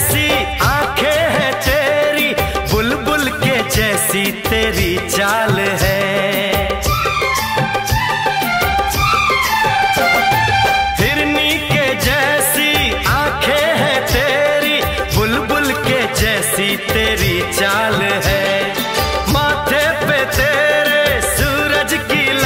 जैसी आँखें हैं तेरी बुलबुल के जैसी तेरी चाल है। हिरनी के जैसी आँखें हैं तेरी बुलबुल के जैसी तेरी चाल है।